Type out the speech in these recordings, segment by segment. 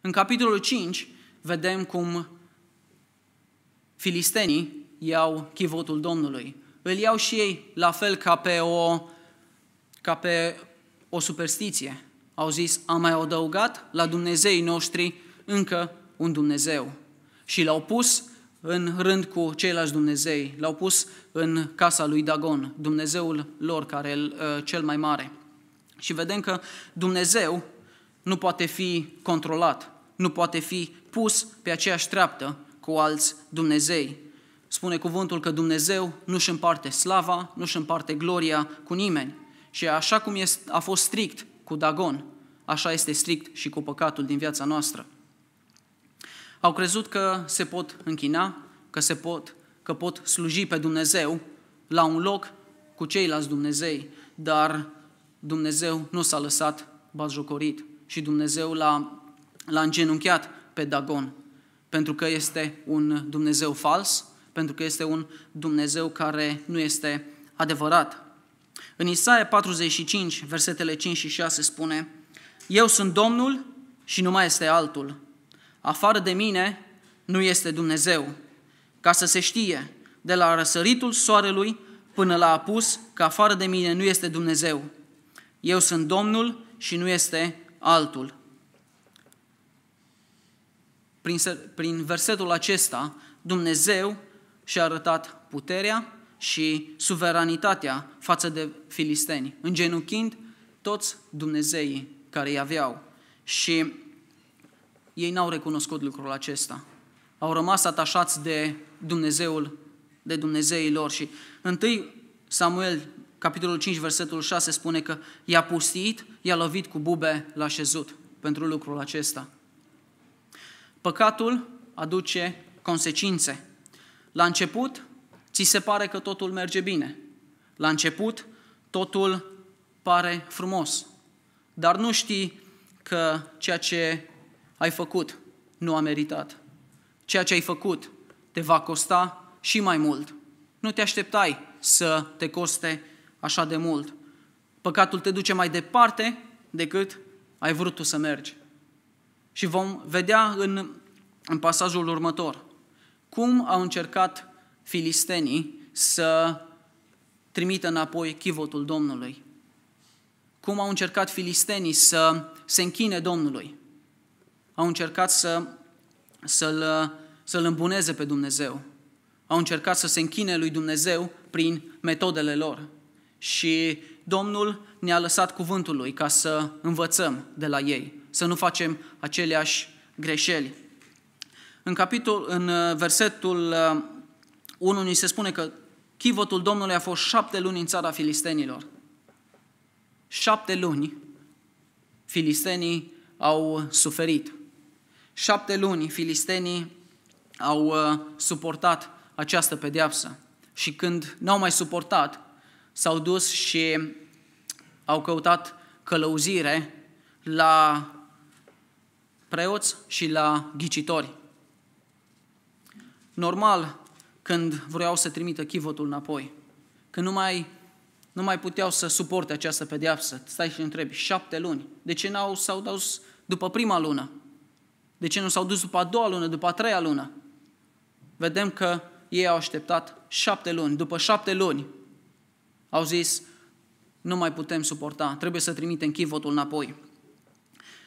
În capitolul 5 vedem cum filistenii iau chivotul Domnului. Îl iau și ei la fel ca pe o, ca pe o superstiție. Au zis, am mai adăugat la Dumnezeii noștri încă un Dumnezeu. Și l-au pus în rând cu ceilalți Dumnezei, l-au pus în casa lui Dagon, Dumnezeul lor care e uh, cel mai mare. Și vedem că Dumnezeu nu poate fi controlat, nu poate fi pus pe aceeași treaptă cu alți Dumnezei. Spune cuvântul că Dumnezeu nu își împarte slava, nu își împarte gloria cu nimeni. Și așa cum a fost strict cu Dagon, așa este strict și cu păcatul din viața noastră. Au crezut că se pot închina, că, se pot, că pot sluji pe Dumnezeu la un loc cu ceilalți Dumnezei, dar Dumnezeu nu s-a lăsat bazjocorit și Dumnezeu l-a, l-a îngenunchiat pe Dagon, pentru că este un Dumnezeu fals, pentru că este un Dumnezeu care nu este adevărat. În Isaia 45, versetele 5 și 6 spune, Eu sunt Domnul și nu mai este altul. Afară de mine nu este Dumnezeu. Ca să se știe, de la răsăritul soarelui până la apus, că afară de mine nu este Dumnezeu. Eu sunt Domnul și nu este altul. Prin, prin versetul acesta, Dumnezeu și-a arătat puterea și suveranitatea față de filisteni, îngenunchind toți Dumnezeii care îi aveau. Și ei n-au recunoscut lucrul acesta. Au rămas atașați de Dumnezeul, de Dumnezeii lor și întâi Samuel, capitolul 5, versetul 6 spune că i-a pustit, i-a lovit cu bube la șezut pentru lucrul acesta. Păcatul aduce consecințe. La început, ți se pare că totul merge bine. La început, totul pare frumos. Dar nu știi că ceea ce ai făcut nu a meritat. Ceea ce ai făcut te va costa și mai mult. Nu te așteptai să te coste așa de mult. Păcatul te duce mai departe decât ai vrut tu să mergi. Și vom vedea în, în pasajul următor cum au încercat filistenii să trimită înapoi chivotul Domnului. Cum au încercat filistenii să se închine Domnului au încercat să, să-l, să-l îmbuneze pe Dumnezeu. Au încercat să se închine lui Dumnezeu prin metodele lor. Și Domnul ne-a lăsat cuvântul lui ca să învățăm de la ei, să nu facem aceleași greșeli. În, capitol, în uh, versetul 1 uh, ni se spune că chivotul Domnului a fost șapte luni în țara filistenilor. Șapte luni filistenii au suferit. Șapte luni filistenii au uh, suportat această pedeapsă și când n-au mai suportat, s-au dus și au căutat călăuzire la preoți și la ghicitori. Normal, când vreau să trimită chivotul înapoi, când nu mai, nu mai puteau să suporte această pedeapsă, stai și întrebi, șapte luni, de ce n-au, s-au dus după prima lună? De ce nu s-au dus după a doua lună, după a treia lună? Vedem că ei au așteptat șapte luni. După șapte luni au zis, nu mai putem suporta, trebuie să trimitem chivotul înapoi.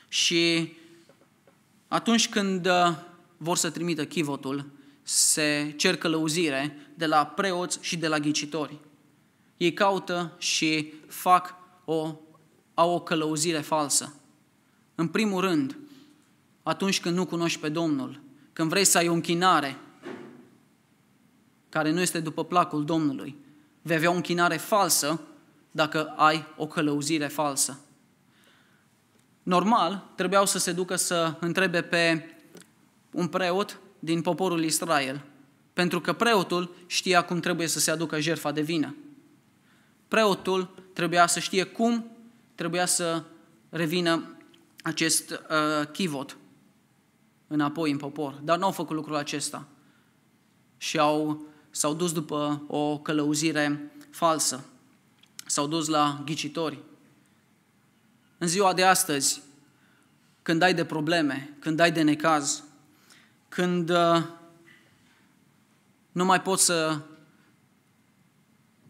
Și atunci când uh, vor să trimită chivotul, se cer călăuzire de la preoți și de la ghicitori. Ei caută și fac o, au o călăuzire falsă. În primul rând, atunci când nu cunoști pe Domnul, când vrei să ai o închinare care nu este după placul Domnului, vei avea o închinare falsă dacă ai o călăuzire falsă. Normal, trebuiau să se ducă să întrebe pe un preot din poporul Israel, pentru că preotul știa cum trebuie să se aducă jertfa de vină. Preotul trebuia să știe cum trebuia să revină acest uh, chivot înapoi în popor. Dar nu au făcut lucrul acesta. Și au, s-au dus după o călăuzire falsă. S-au dus la ghicitori. În ziua de astăzi, când ai de probleme, când ai de necaz, când uh, nu mai poți să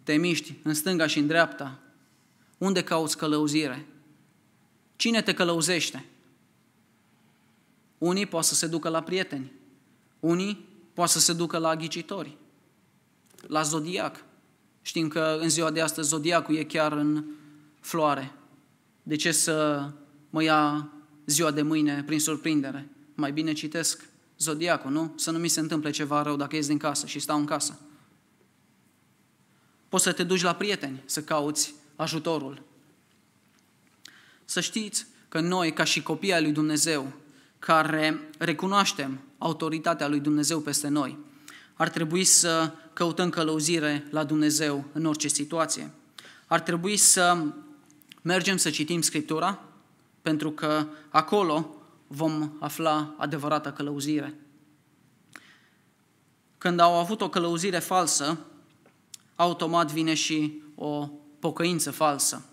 te miști în stânga și în dreapta, unde cauți călăuzire? Cine te călăuzește? Unii poate să se ducă la prieteni, unii poate să se ducă la ghicitori, la zodiac. Știm că în ziua de astăzi zodiacul e chiar în floare. De ce să mă ia ziua de mâine prin surprindere? Mai bine citesc zodiacul, nu? Să nu mi se întâmple ceva rău dacă ies din casă și stau în casă. Poți să te duci la prieteni să cauți ajutorul. Să știți că noi, ca și copii ai lui Dumnezeu, care recunoaștem autoritatea lui Dumnezeu peste noi, ar trebui să căutăm călăuzire la Dumnezeu în orice situație. Ar trebui să mergem să citim Scriptura, pentru că acolo vom afla adevărata călăuzire. Când au avut o călăuzire falsă, automat vine și o pocăință falsă.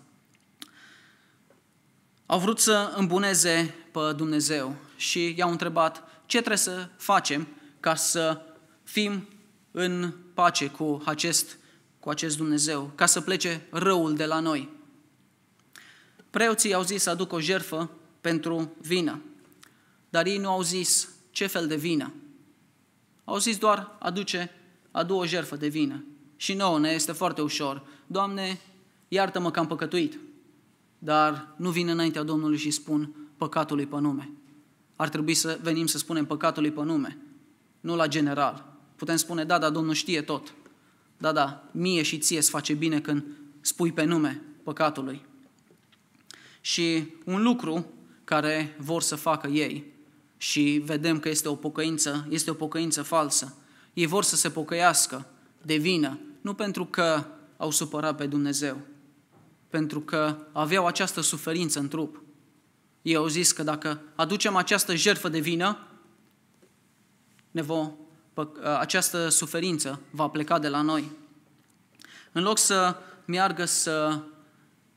Au vrut să îmbuneze pe Dumnezeu și i-au întrebat ce trebuie să facem ca să fim în pace cu acest, cu acest Dumnezeu, ca să plece răul de la noi. Preoții au zis să aduc o jerfă pentru vină, dar ei nu au zis ce fel de vină. Au zis doar aduce, adu o jerfă de vină. Și nouă ne este foarte ușor. Doamne, iartă-mă că am păcătuit. Dar nu vin înaintea Domnului și spun păcatului pe nume. Ar trebui să venim să spunem păcatului pe nume, nu la general. Putem spune, da, da, Domnul știe tot. Da, da, mie și ție îți face bine când spui pe nume păcatului. Și un lucru care vor să facă ei și vedem că este o pocăință, este o pocăință falsă. Ei vor să se pocăiască de vină, nu pentru că au supărat pe Dumnezeu, pentru că aveau această suferință în trup. Ei au zis că dacă aducem această jertfă de vină, ne vo, această suferință va pleca de la noi. În loc să meargă să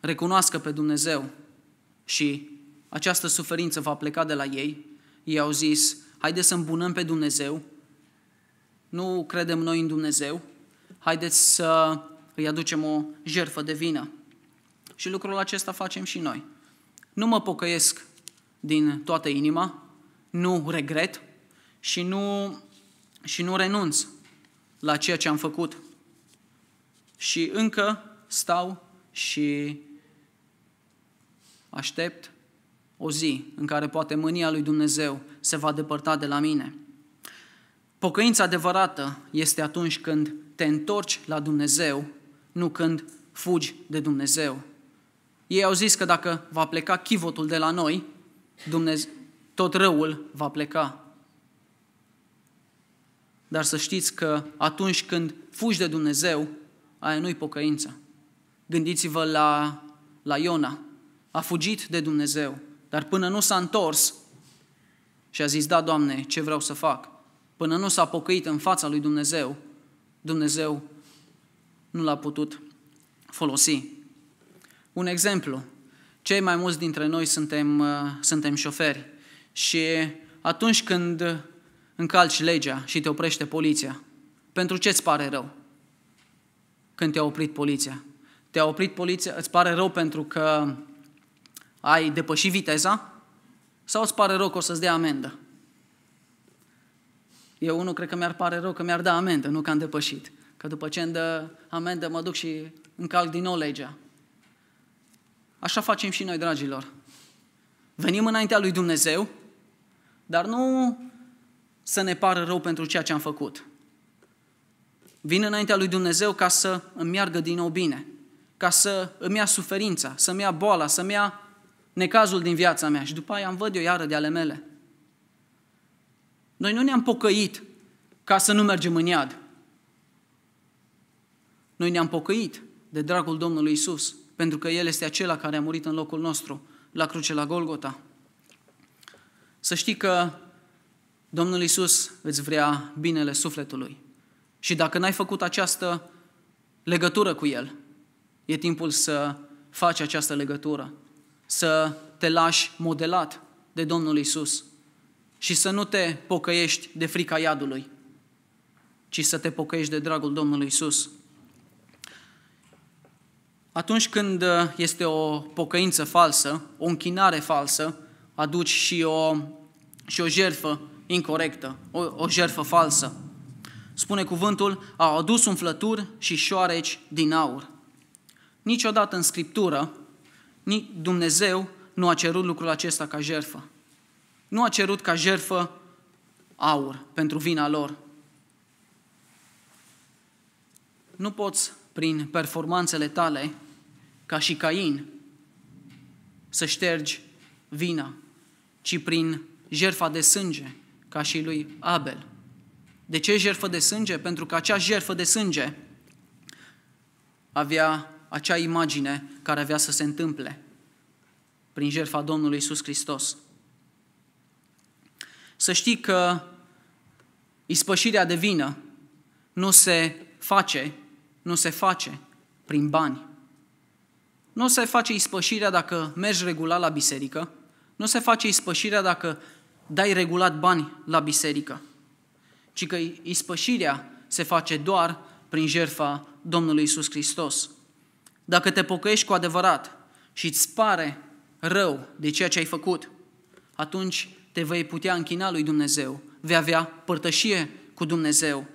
recunoască pe Dumnezeu și această suferință va pleca de la ei, ei au zis, haideți să îmbunăm pe Dumnezeu, nu credem noi în Dumnezeu, haideți să îi aducem o jertfă de vină. Și lucrul acesta facem și noi. Nu mă pocăiesc din toată inima, nu regret și nu, și nu renunț la ceea ce am făcut. Și încă stau și aștept o zi în care poate mânia lui Dumnezeu se va depărta de la mine. Pocăința adevărată este atunci când te întorci la Dumnezeu, nu când fugi de Dumnezeu. Ei au zis că dacă va pleca chivotul de la noi, Dumnezeu, tot răul va pleca. Dar să știți că atunci când fugi de Dumnezeu, aia nu-i pocăință. Gândiți-vă la, la Iona. A fugit de Dumnezeu, dar până nu s-a întors și a zis, da, Doamne, ce vreau să fac? Până nu s-a pocăit în fața lui Dumnezeu, Dumnezeu nu l-a putut folosi. Un exemplu. Cei mai mulți dintre noi suntem, uh, suntem șoferi și atunci când încalci legea și te oprește poliția, pentru ce îți pare rău când te-a oprit poliția? Te-a oprit poliția, îți pare rău pentru că ai depășit viteza sau îți pare rău că o să-ți dea amendă? Eu unul cred că mi-ar pare rău că mi-ar da amendă, nu că am depășit. Că după ce îmi dă amendă mă duc și încalc din nou legea. Așa facem și noi, dragilor. Venim înaintea lui Dumnezeu, dar nu să ne pară rău pentru ceea ce am făcut. Vin înaintea lui Dumnezeu ca să îmi meargă din nou bine, ca să îmi ia suferința, să-mi ia boala, să-mi ia necazul din viața mea și după aia îmi văd eu iară de ale mele. Noi nu ne-am pocăit ca să nu mergem în iad. Noi ne-am pocăit de dragul Domnului Isus, pentru că El este acela care a murit în locul nostru la cruce la Golgota. Să știi că Domnul Isus îți vrea binele sufletului. Și dacă n-ai făcut această legătură cu El, e timpul să faci această legătură, să te lași modelat de Domnul Isus și să nu te pocăiești de frica iadului, ci să te pocăiești de dragul Domnului Isus. Atunci când este o pocăință falsă, o închinare falsă, aduci și o, și o jerfă incorrectă, o, o jerfă falsă. Spune cuvântul, au adus umflături și șoareci din aur. Niciodată în Scriptură, Dumnezeu nu a cerut lucrul acesta ca jerfă. Nu a cerut ca jerfă aur pentru vina lor. Nu poți, prin performanțele tale, ca și Cain, să ștergi vina, ci prin jerfa de sânge, ca și lui Abel. De ce jerfă de sânge? Pentru că acea jerfă de sânge avea acea imagine care avea să se întâmple prin jertfa Domnului Isus Hristos. Să știi că ispășirea de vină nu se face, nu se face prin bani. Nu se face ispășirea dacă mergi regulat la biserică, nu se face ispășirea dacă dai regulat bani la biserică, ci că ispășirea se face doar prin jertfa Domnului Isus Hristos. Dacă te pocăiești cu adevărat și îți pare rău de ceea ce ai făcut, atunci te vei putea închina lui Dumnezeu, vei avea părtășie cu Dumnezeu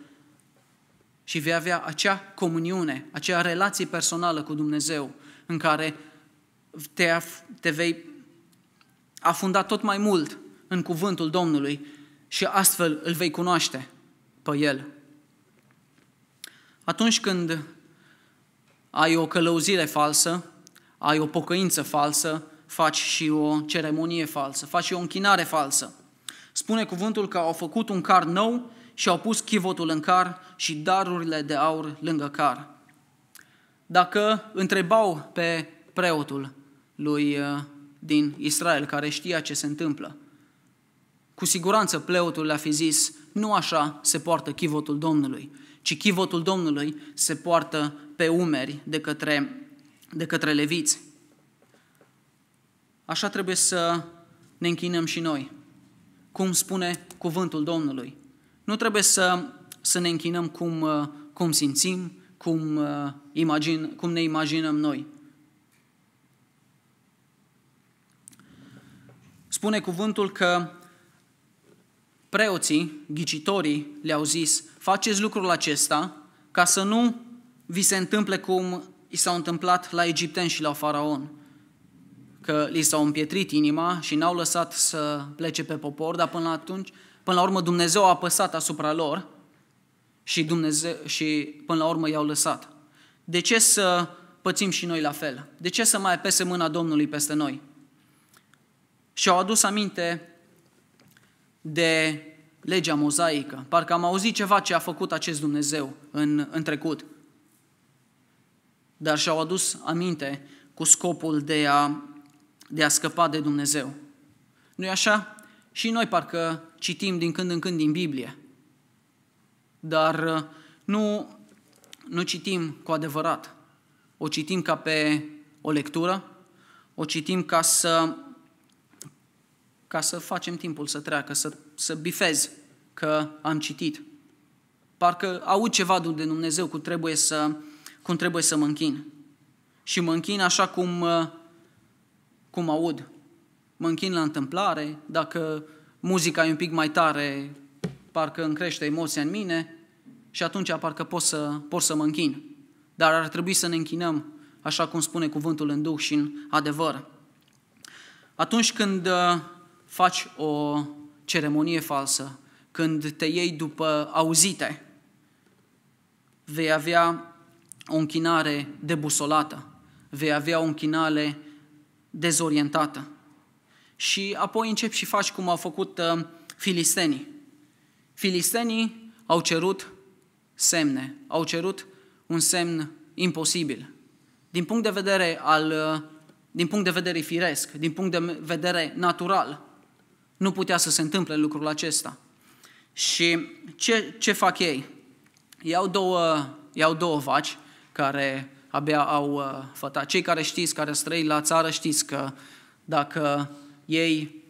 și vei avea acea comuniune, acea relație personală cu Dumnezeu în care te, te vei afunda tot mai mult în cuvântul Domnului și astfel îl vei cunoaște pe El. Atunci când ai o călăuzire falsă, ai o pocăință falsă, faci și o ceremonie falsă, faci și o închinare falsă. Spune cuvântul că au făcut un car nou și au pus chivotul în car și darurile de aur lângă car. Dacă întrebau pe preotul lui uh, din Israel, care știa ce se întâmplă, cu siguranță preotul le-a fi zis, nu așa se poartă chivotul Domnului, ci chivotul Domnului se poartă pe umeri de către, de către leviți. Așa trebuie să ne închinăm și noi, cum spune cuvântul Domnului. Nu trebuie să, să ne închinăm cum, uh, cum simțim, cum, uh, imagine, cum ne imaginăm noi. Spune cuvântul că preoții, ghicitorii, le-au zis, faceți lucrul acesta ca să nu vi se întâmple cum i s-au întâmplat la egipteni și la faraon că li s-au împietrit inima și n-au lăsat să plece pe popor, dar până atunci, până la urmă Dumnezeu a apăsat asupra lor și, Dumnezeu, și până la urmă i-au lăsat. De ce să pățim și noi la fel? De ce să mai apese mâna Domnului peste noi? Și au adus aminte de legea mozaică. Parcă am auzit ceva ce a făcut acest Dumnezeu în, în trecut. Dar și-au adus aminte cu scopul de a de a scăpa de Dumnezeu. nu e așa? Și noi parcă citim din când în când din Biblie, dar uh, nu, nu citim cu adevărat. O citim ca pe o lectură, o citim ca să, ca să facem timpul să treacă, să, să bifez că am citit. Parcă aud ceva de Dumnezeu cum trebuie să, cum trebuie să mă închin. Și mă închin așa cum uh, cum aud. Mă închin la întâmplare, dacă muzica e un pic mai tare, parcă îmi crește emoția în mine și atunci parcă pot să, pot să mă închin. Dar ar trebui să ne închinăm, așa cum spune cuvântul în Duh și în adevăr. Atunci când uh, faci o ceremonie falsă, când te iei după auzite, vei avea o închinare debusolată, vei avea o închinare dezorientată. Și apoi începi și faci cum au făcut uh, filistenii. Filistenii au cerut semne, au cerut un semn imposibil. Din punct de vedere al uh, din punct de vedere firesc, din punct de vedere natural, nu putea să se întâmple lucrul acesta. Și ce, ce fac ei? Iau două, iau două vaci care abia au uh, fătat. Cei care știți, care străi la țară, știți că dacă ei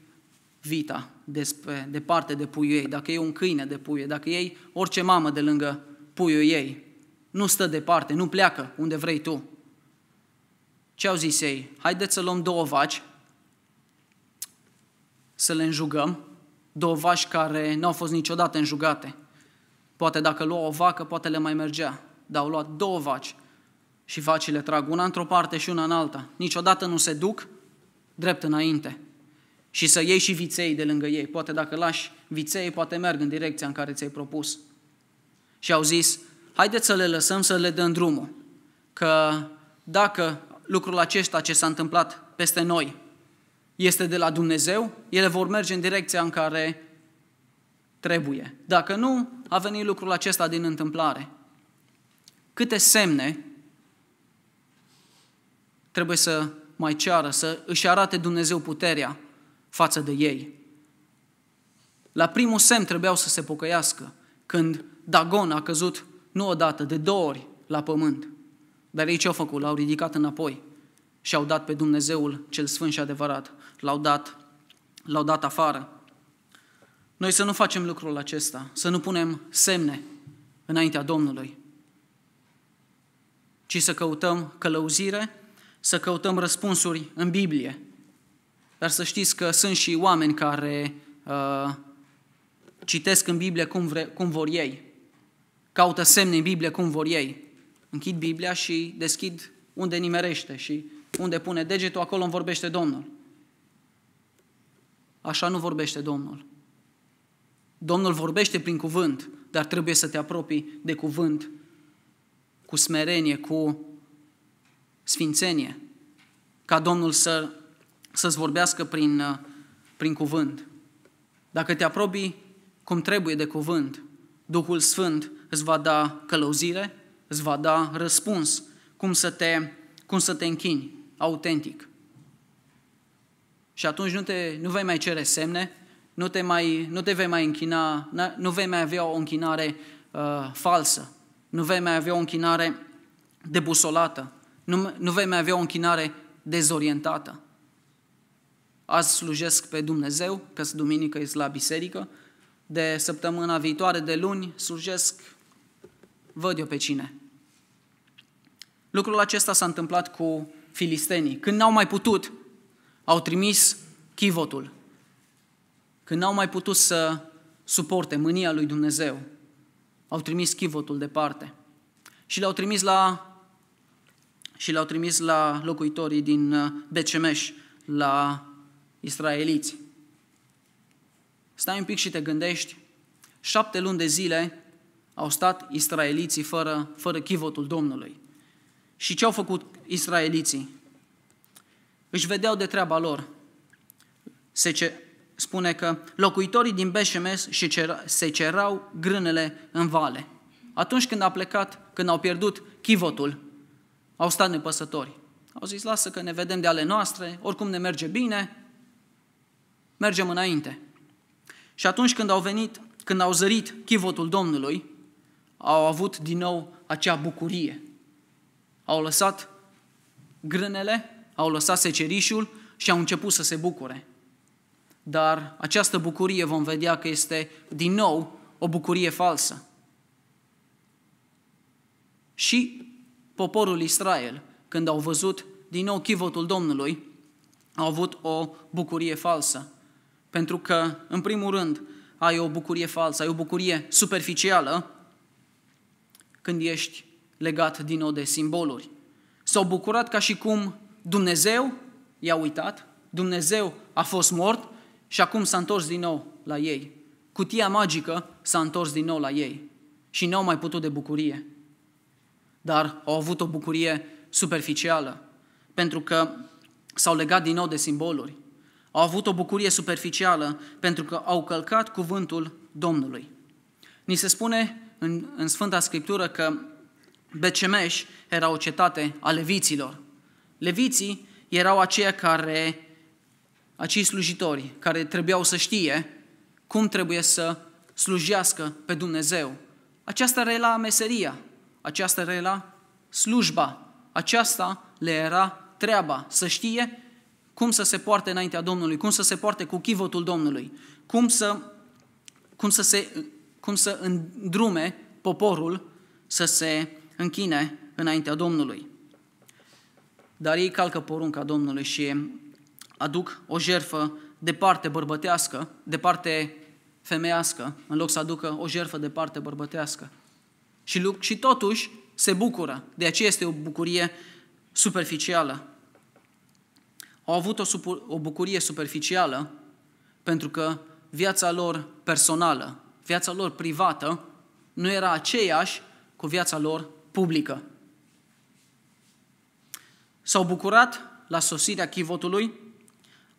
vita despre, departe de puiul ei, dacă e un câine de puie, dacă ei orice mamă de lângă puiul ei, nu stă departe, nu pleacă unde vrei tu. Ce au zis ei? Haideți să luăm două vaci, să le înjugăm, două vaci care nu au fost niciodată înjugate. Poate dacă luau o vacă, poate le mai mergea, dar au luat două vaci și vacile trag una într-o parte și una în alta. Niciodată nu se duc drept înainte. Și să iei și viței de lângă ei. Poate dacă lași viței, poate merg în direcția în care ți-ai propus. Și au zis, haideți să le lăsăm să le dăm drumul. Că dacă lucrul acesta ce s-a întâmplat peste noi este de la Dumnezeu, ele vor merge în direcția în care trebuie. Dacă nu, a venit lucrul acesta din întâmplare. Câte semne trebuie să mai ceară, să își arate Dumnezeu puterea față de ei. La primul semn trebuiau să se pocăiască, când Dagon a căzut nu odată, de două ori la pământ. Dar ei ce au făcut? L-au ridicat înapoi și au dat pe Dumnezeul cel sfânt și adevărat. L-au dat, l-au dat afară. Noi să nu facem lucrul acesta, să nu punem semne înaintea Domnului, ci să căutăm călăuzire, să căutăm răspunsuri în Biblie. Dar să știți că sunt și oameni care uh, citesc în Biblie cum, vre, cum vor ei, caută semne în Biblie cum vor ei. Închid Biblia și deschid unde nimerește și unde pune degetul, acolo îmi vorbește Domnul. Așa nu vorbește Domnul. Domnul vorbește prin cuvânt, dar trebuie să te apropii de cuvânt cu smerenie, cu sfințenie, ca Domnul să, să-ți vorbească prin, prin cuvânt. Dacă te apropii cum trebuie de cuvânt, Duhul Sfânt îți va da călăuzire, îți va da răspuns, cum să te, cum să te închini autentic. Și atunci nu, te, nu vei mai cere semne, nu te, mai, nu te vei mai închina, nu vei mai avea o închinare uh, falsă, nu vei mai avea o închinare debusolată, nu, nu vei mai avea o închinare dezorientată. Azi slujesc pe Dumnezeu, că duminică este la biserică, de săptămâna viitoare, de luni, slujesc, văd eu pe cine. Lucrul acesta s-a întâmplat cu filistenii. Când n-au mai putut, au trimis chivotul. Când n-au mai putut să suporte mânia lui Dumnezeu, au trimis chivotul departe. Și le-au trimis la și le-au trimis la locuitorii din uh, Becemeș, la israeliți. Stai un pic și te gândești, șapte luni de zile au stat israeliții fără, fără chivotul Domnului. Și ce au făcut israeliții? Își vedeau de treaba lor. Se ce, spune că locuitorii din Beșemes se cerau grânele în vale. Atunci când a plecat, când au pierdut chivotul, au stat nepăsători. Au zis, lasă că ne vedem de ale noastre, oricum ne merge bine, mergem înainte. Și atunci când au venit, când au zărit chivotul Domnului, au avut din nou acea bucurie. Au lăsat grânele, au lăsat secerișul și au început să se bucure. Dar această bucurie vom vedea că este din nou o bucurie falsă. Și poporul Israel, când au văzut din nou chivotul Domnului, au avut o bucurie falsă. Pentru că, în primul rând, ai o bucurie falsă, ai o bucurie superficială când ești legat din nou de simboluri. S-au bucurat ca și cum Dumnezeu i-a uitat, Dumnezeu a fost mort și acum s-a întors din nou la ei. Cutia magică s-a întors din nou la ei și nu au mai putut de bucurie dar au avut o bucurie superficială, pentru că s-au legat din nou de simboluri. Au avut o bucurie superficială pentru că au călcat cuvântul Domnului. Ni se spune în, în Sfânta Scriptură că Becemeș era o cetate a leviților. Leviții erau aceia care, acei slujitori, care trebuiau să știe cum trebuie să slujească pe Dumnezeu. Aceasta era meseria, aceasta era slujba, aceasta le era treaba, să știe cum să se poarte înaintea Domnului, cum să se poarte cu chivotul Domnului, cum să, cum să, se, cum să îndrume poporul să se închine înaintea Domnului. Dar ei calcă porunca Domnului și aduc o jerfă de parte bărbătească, de parte femeiască, în loc să aducă o jerfă de parte bărbătească. Și, și totuși se bucură. De aceea este o bucurie superficială. Au avut o, o bucurie superficială pentru că viața lor personală, viața lor privată, nu era aceeași cu viața lor publică. S-au bucurat la sosirea chivotului,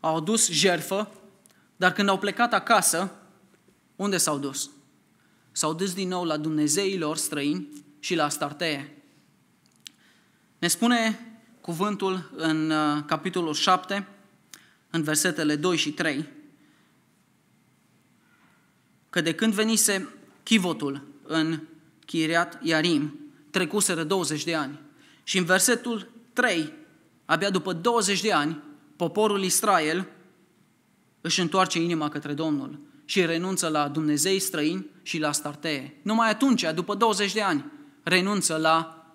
au adus jerfă, dar când au plecat acasă, unde s-au dus? S-au dus din nou la Dumnezeilor străini și la Startee. Ne spune cuvântul în uh, capitolul 7, în versetele 2 și 3, că de când venise chivotul în Chiriat Iarim, trecuseră 20 de ani. Și în versetul 3, abia după 20 de ani, poporul Israel își întoarce inima către Domnul și renunță la Dumnezei străini și la startee. Numai atunci, după 20 de ani, renunță la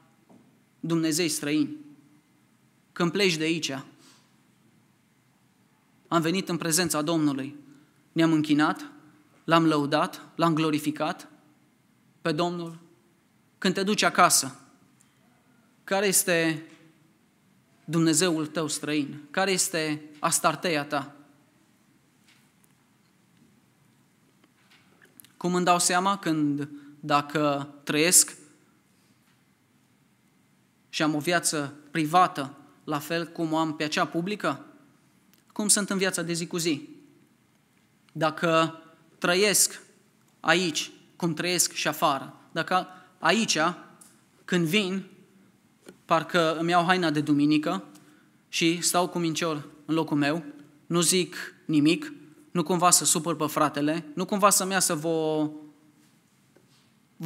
Dumnezei străini. Când pleci de aici, am venit în prezența Domnului, ne-am închinat, l-am lăudat, l-am glorificat pe Domnul. Când te duci acasă, care este Dumnezeul tău străin? Care este astarteia ta? Cum îmi dau seama când, dacă trăiesc și am o viață privată, la fel cum o am pe acea publică? Cum sunt în viața de zi cu zi? Dacă trăiesc aici, cum trăiesc și afară, dacă aici, când vin, parcă îmi iau haina de duminică și stau cu mincior în locul meu, nu zic nimic, nu cumva să supăr pe fratele, nu cumva să-mi iasă vă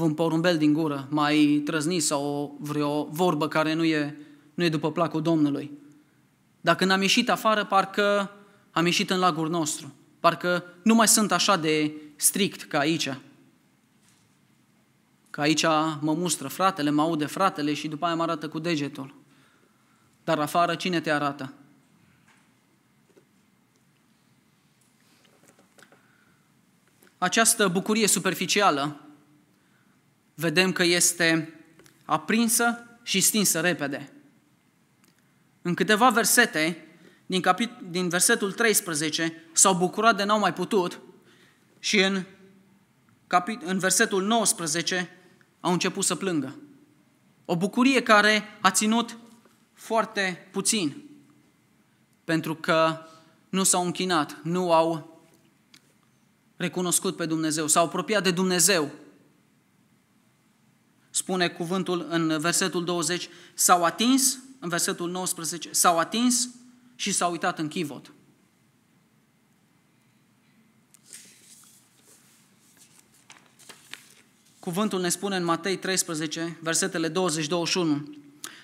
un porumbel din gură, mai trăznit sau vreo vorbă care nu e, nu e după placul Domnului. Dacă n-am ieșit afară, parcă am ieșit în lagul nostru. Parcă nu mai sunt așa de strict ca aici. Că aici mă mustră fratele, mă aude fratele și după aia mă arată cu degetul. Dar afară cine te arată? Această bucurie superficială vedem că este aprinsă și stinsă repede. În câteva versete, din, capit- din versetul 13, s-au bucurat de n-au mai putut și în, capit- în versetul 19 au început să plângă. O bucurie care a ținut foarte puțin, pentru că nu s-au închinat, nu au recunoscut pe Dumnezeu, s-au apropiat de Dumnezeu. Spune cuvântul în versetul 20, s-au atins, în versetul 19, s-au atins și s-au uitat în chivot. Cuvântul ne spune în Matei 13, versetele 20-21,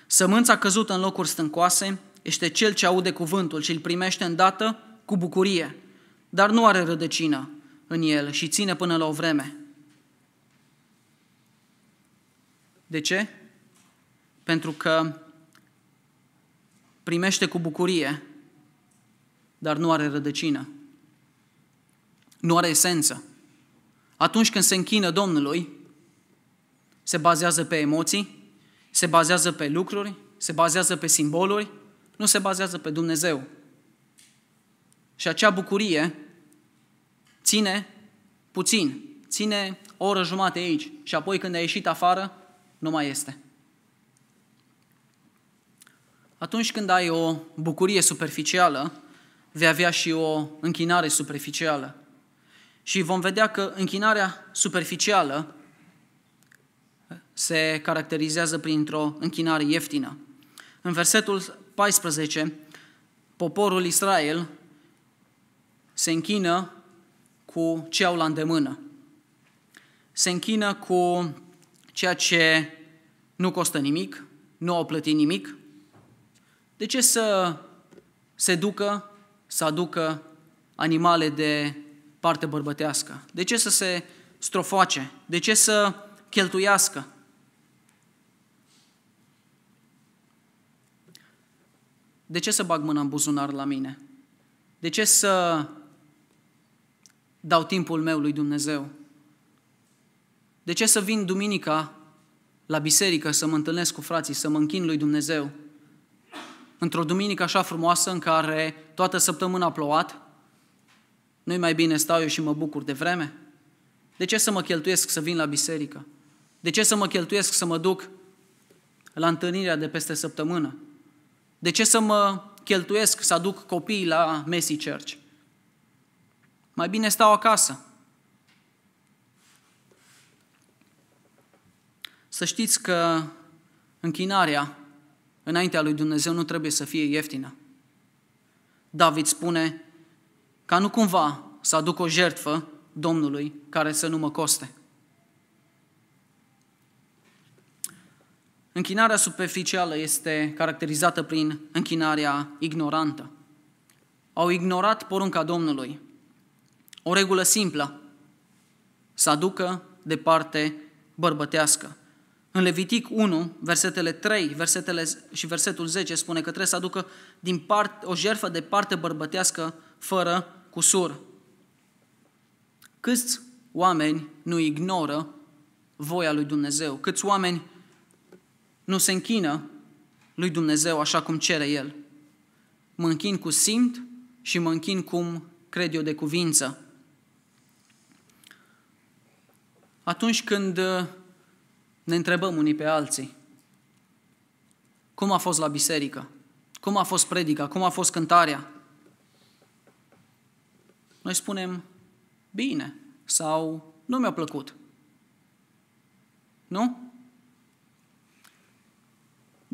Sămânța căzută în locuri stâncoase este cel ce aude cuvântul și îl primește îndată cu bucurie, dar nu are rădăcină în el și ține până la o vreme. De ce? Pentru că primește cu bucurie, dar nu are rădăcină. Nu are esență. Atunci când se închină Domnului, se bazează pe emoții, se bazează pe lucruri, se bazează pe simboluri, nu se bazează pe Dumnezeu. Și acea bucurie ține puțin, ține o oră jumate aici și apoi când ai ieșit afară, nu mai este. Atunci când ai o bucurie superficială, vei avea și o închinare superficială. Și vom vedea că închinarea superficială se caracterizează printr-o închinare ieftină. În versetul 14, poporul Israel se închină cu ce au la îndemână. Se închină cu ceea ce nu costă nimic, nu au plătit nimic. De ce să se ducă să aducă animale de parte bărbătească? De ce să se strofoace? De ce să cheltuiască? De ce să bag mâna în buzunar la mine? De ce să dau timpul meu lui Dumnezeu? De ce să vin duminica la biserică să mă întâlnesc cu frații, să mă închin lui Dumnezeu? Într-o duminică așa frumoasă în care toată săptămâna a plouat, nu-i mai bine stau eu și mă bucur de vreme? De ce să mă cheltuiesc să vin la biserică? De ce să mă cheltuiesc să mă duc la întâlnirea de peste săptămână? De ce să mă cheltuiesc să aduc copiii la Messi Church? Mai bine stau acasă. Să știți că închinarea înaintea lui Dumnezeu nu trebuie să fie ieftină. David spune ca nu cumva să aduc o jertfă Domnului care să nu mă coste. Închinarea superficială este caracterizată prin închinarea ignorantă. Au ignorat porunca Domnului. O regulă simplă, să aducă de parte bărbătească. În Levitic 1, versetele 3 versetele și versetul 10 spune că trebuie să aducă din part, o jertfă de parte bărbătească fără cusur. Câți oameni nu ignoră voia lui Dumnezeu? Câți oameni nu se închină lui Dumnezeu așa cum cere El? Mă închin cu simt și mă închin cum cred eu de cuvință. Atunci când uh, ne întrebăm unii pe alții, cum a fost la biserică? Cum a fost predica? Cum a fost cântarea? Noi spunem, bine sau nu mi-a plăcut. Nu?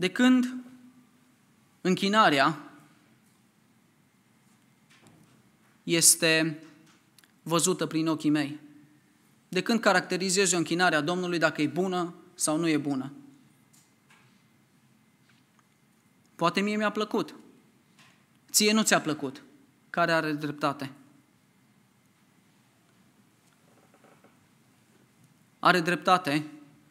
De când închinarea este văzută prin ochii mei. De când caracterizez eu închinarea Domnului dacă e bună sau nu e bună. Poate mie mi-a plăcut. Ție nu ți-a plăcut. Care are dreptate? Are dreptate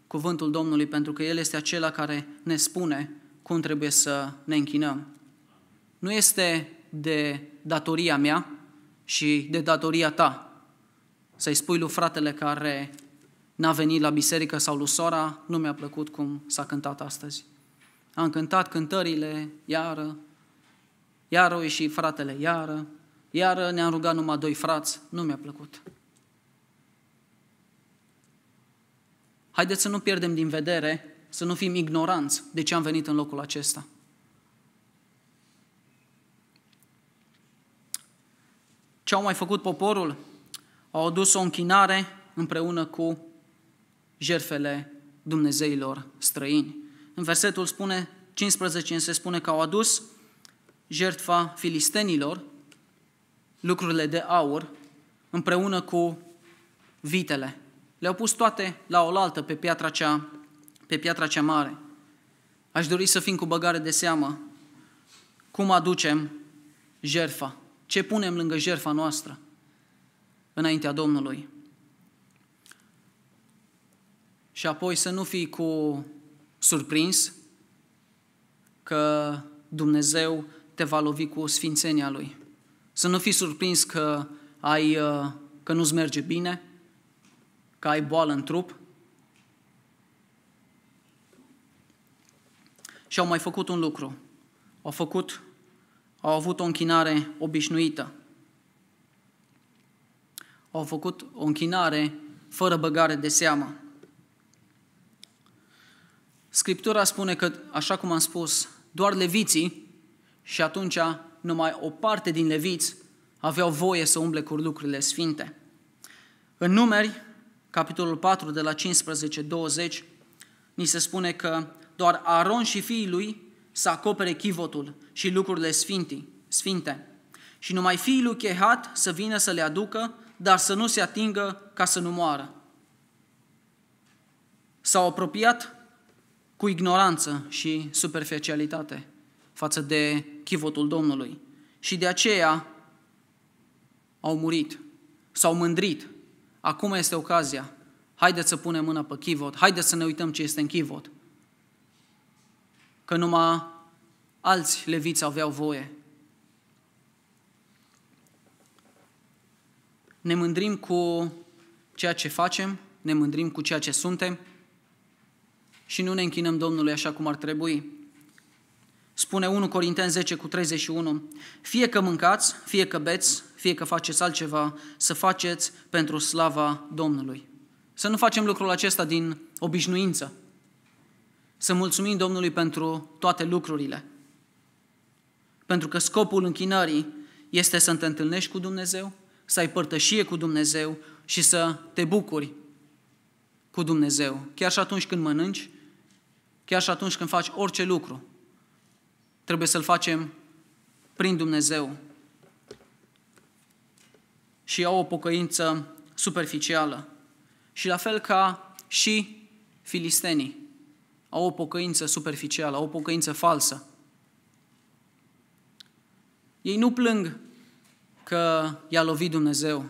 cuvântul Domnului pentru că El este acela care ne spune cum trebuie să ne închinăm. Nu este de datoria mea și de datoria ta să-i spui lui fratele care n-a venit la biserică sau lui sora, nu mi-a plăcut cum s-a cântat astăzi. Am cântat cântările, iară, iară și fratele, iară, iară ne-am rugat numai doi frați, nu mi-a plăcut. Haideți să nu pierdem din vedere, să nu fim ignoranți de ce am venit în locul acesta. Ce au mai făcut poporul? Au adus o închinare împreună cu jerfele Dumnezeilor străini. În versetul spune, 15 se spune că au adus jertfa filistenilor, lucrurile de aur, împreună cu vitele. Le-au pus toate la oaltă pe piatra cea, pe piatra cea mare. Aș dori să fim cu băgare de seamă cum aducem jerfa, ce punem lângă jerfa noastră înaintea Domnului. Și apoi să nu fii cu surprins că Dumnezeu te va lovi cu sfințenia Lui. Să nu fii surprins că, ai, că nu-ți merge bine, că ai boală în trup. Și au mai făcut un lucru. Au făcut, au avut o închinare obișnuită. Au făcut o închinare fără băgare de seamă. Scriptura spune că, așa cum am spus, doar leviții și atunci numai o parte din leviți aveau voie să umble cu lucrurile sfinte. În numeri, capitolul 4, de la 15-20, ni se spune că doar Aron și fiii lui să acopere chivotul și lucrurile sfinti, sfinte. Și numai fiii lui Chehat să vină să le aducă, dar să nu se atingă ca să nu moară. S-au apropiat cu ignoranță și superficialitate față de chivotul Domnului. și de aceea au murit, s-au mândrit. Acum este ocazia. Haideți să punem mâna pe chivot, haideți să ne uităm ce este în chivot. Că numai alți leviți aveau voie. Ne mândrim cu ceea ce facem, ne mândrim cu ceea ce suntem și nu ne închinăm Domnului așa cum ar trebui. Spune 1 Corinteni 10 cu 31, fie că mâncați, fie că beți, fie că faceți altceva, să faceți pentru slava Domnului. Să nu facem lucrul acesta din obișnuință. Să mulțumim Domnului pentru toate lucrurile. Pentru că scopul închinării este să te întâlnești cu Dumnezeu, să ai părtășie cu Dumnezeu și să te bucuri cu Dumnezeu. Chiar și atunci când mănânci, chiar și atunci când faci orice lucru, trebuie să-l facem prin Dumnezeu. Și au o pocăință superficială. Și la fel ca și filistenii au o pocăință superficială, au o pocăință falsă. Ei nu plâng că i-a lovit Dumnezeu.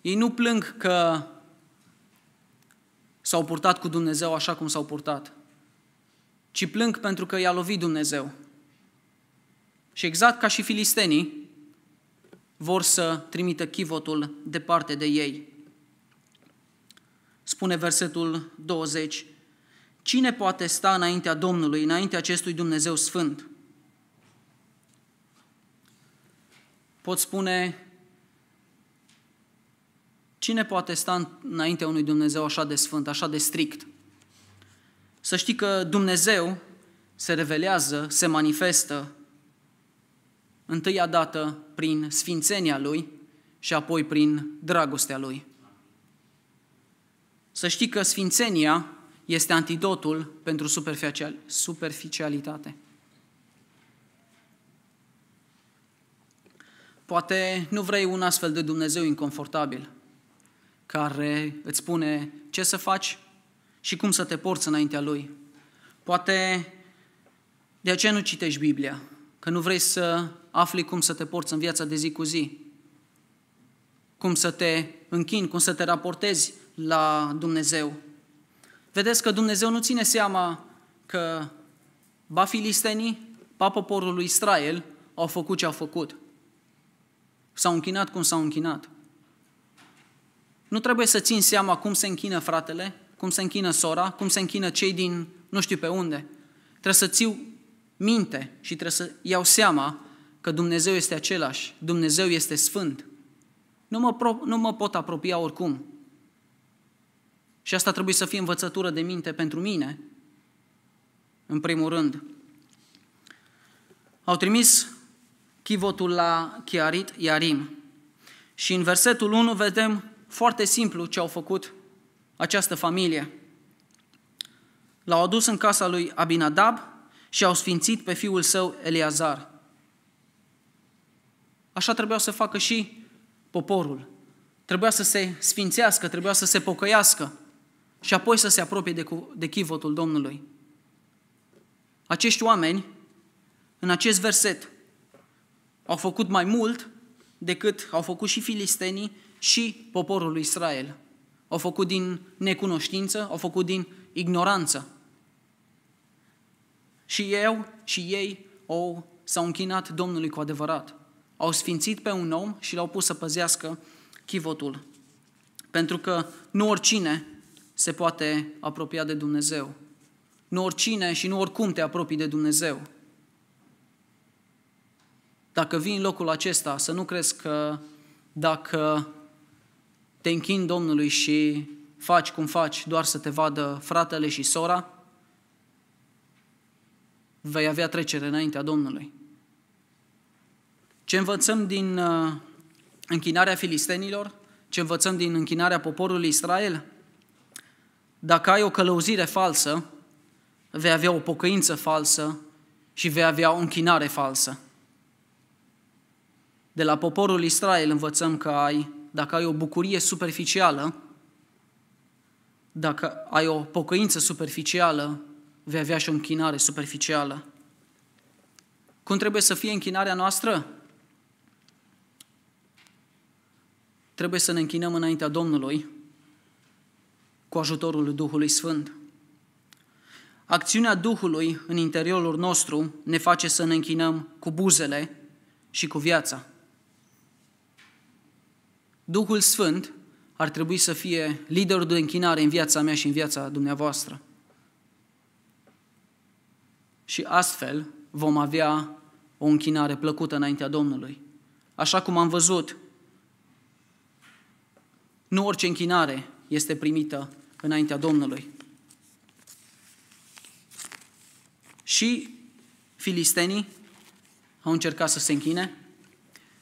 Ei nu plâng că s-au purtat cu Dumnezeu așa cum s-au purtat, ci plâng pentru că i-a lovit Dumnezeu. Și exact ca și filistenii, vor să trimită chivotul departe de ei. Spune versetul 20, Cine poate sta înaintea Domnului, înaintea acestui Dumnezeu Sfânt? Pot spune, cine poate sta înaintea unui Dumnezeu așa de sfânt, așa de strict? Să știi că Dumnezeu se revelează, se manifestă întâia dată prin sfințenia Lui și apoi prin dragostea Lui. Să știi că sfințenia este antidotul pentru superficialitate. Poate nu vrei un astfel de Dumnezeu inconfortabil, care îți spune ce să faci și cum să te porți înaintea Lui. Poate de aceea nu citești Biblia, că nu vrei să afli cum să te porți în viața de zi cu zi, cum să te închini, cum să te raportezi la Dumnezeu. Vedeți că Dumnezeu nu ține seama că ba filistenii, ba poporul lui Israel au făcut ce au făcut. S-au închinat cum s-au închinat. Nu trebuie să țin seama cum se închină fratele, cum se închină sora, cum se închină cei din nu știu pe unde. Trebuie să țiu minte și trebuie să iau seama că Dumnezeu este același, Dumnezeu este sfânt. Nu mă, pro, nu mă pot apropia oricum. Și asta trebuie să fie învățătură de minte pentru mine, în primul rând. Au trimis chivotul la Chiarit Iarim. Și în versetul 1 vedem foarte simplu ce au făcut această familie. L-au adus în casa lui Abinadab și au sfințit pe fiul său Eliazar. Așa trebuia să facă și poporul. Trebuia să se sfințească, trebuia să se pocăiască și apoi să se apropie de, de chivotul Domnului. Acești oameni, în acest verset, au făcut mai mult decât au făcut și filistenii și poporul lui Israel. Au făcut din necunoștință, au făcut din ignoranță. Și eu și ei au, s-au închinat Domnului cu adevărat. Au sfințit pe un om și l-au pus să păzească chivotul. Pentru că nu oricine se poate apropia de Dumnezeu. Nu oricine și nu oricum te apropii de Dumnezeu. Dacă vii în locul acesta, să nu crezi că dacă te închini Domnului și faci cum faci doar să te vadă fratele și sora, vei avea trecere înaintea Domnului. Ce învățăm din uh, închinarea filistenilor? Ce învățăm din închinarea poporului Israel? Dacă ai o călăuzire falsă, vei avea o pocăință falsă și vei avea o închinare falsă. De la poporul Israel învățăm că ai, dacă ai o bucurie superficială, dacă ai o pocăință superficială, vei avea și o închinare superficială. Cum trebuie să fie închinarea noastră? Trebuie să ne închinăm înaintea Domnului cu ajutorul Duhului Sfânt. Acțiunea Duhului în interiorul nostru ne face să ne închinăm cu buzele și cu viața. Duhul Sfânt ar trebui să fie liderul de închinare în viața mea și în viața dumneavoastră. Și astfel vom avea o închinare plăcută înaintea Domnului. Așa cum am văzut, nu orice închinare este primită înaintea Domnului. Și filistenii au încercat să se închine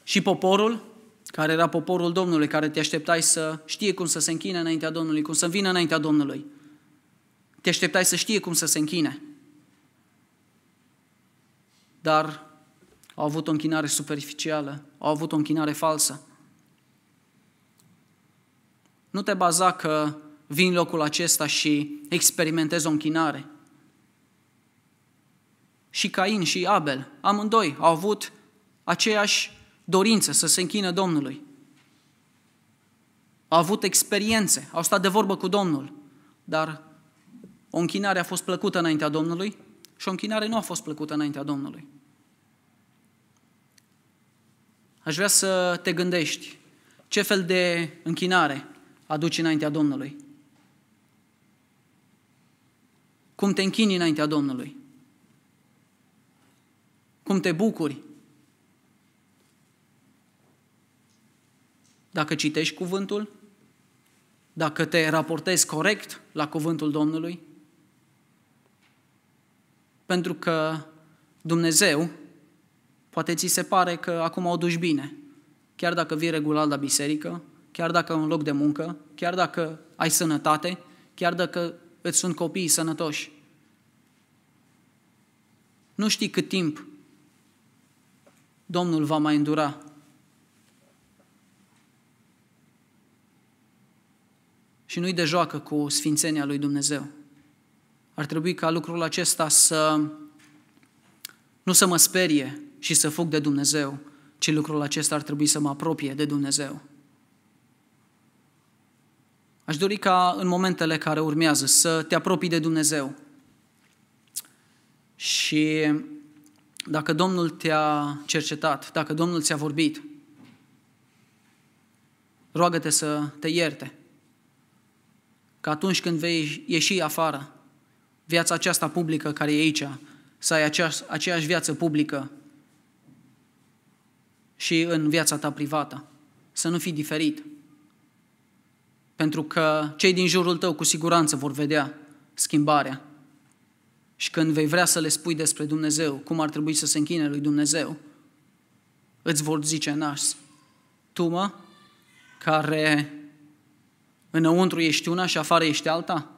și poporul, care era poporul Domnului, care te așteptai să știe cum să se închine înaintea Domnului, cum să vină înaintea Domnului. Te așteptai să știe cum să se închine. Dar au avut o închinare superficială, au avut o închinare falsă. Nu te baza că vin în locul acesta și experimentezi o închinare. Și Cain și Abel, amândoi, au avut aceeași dorință să se închină Domnului. Au avut experiențe, au stat de vorbă cu Domnul, dar o închinare a fost plăcută înaintea Domnului și o închinare nu a fost plăcută înaintea Domnului. Aș vrea să te gândești ce fel de închinare aduci înaintea Domnului. Cum te închini înaintea Domnului. Cum te bucuri. Dacă citești cuvântul, dacă te raportezi corect la cuvântul Domnului, pentru că Dumnezeu Poate ți se pare că acum o duci bine, chiar dacă vii regulat la biserică, chiar dacă în loc de muncă, chiar dacă ai sănătate, chiar dacă îți sunt copii sănătoși. Nu știi cât timp Domnul va mai îndura. Și nu-i de joacă cu sfințenia lui Dumnezeu. Ar trebui ca lucrul acesta să nu să mă sperie, și să fug de Dumnezeu, ci lucrul acesta ar trebui să mă apropie de Dumnezeu. Aș dori ca în momentele care urmează să te apropii de Dumnezeu. Și dacă Domnul te-a cercetat, dacă Domnul ți-a vorbit, roagă-te să te ierte. Că atunci când vei ieși afară, viața aceasta publică care e aici, să ai aceeași, aceeași viață publică și în viața ta privată. Să nu fii diferit. Pentru că cei din jurul tău cu siguranță vor vedea schimbarea. Și când vei vrea să le spui despre Dumnezeu, cum ar trebui să se închine lui Dumnezeu, îți vor zice nas. Tu, mă, care înăuntru ești una și afară ești alta?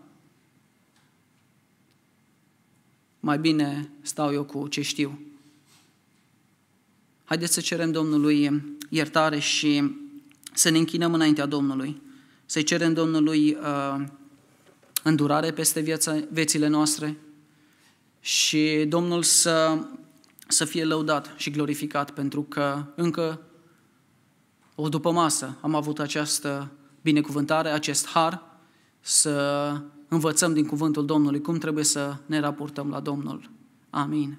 Mai bine stau eu cu ce știu. Haideți să cerem Domnului iertare și să ne închinăm înaintea Domnului, să-i cerem Domnului uh, îndurare peste viața, viețile noastre și Domnul să, să fie lăudat și glorificat pentru că încă o după masă am avut această binecuvântare, acest har să învățăm din cuvântul Domnului cum trebuie să ne raportăm la Domnul. Amin.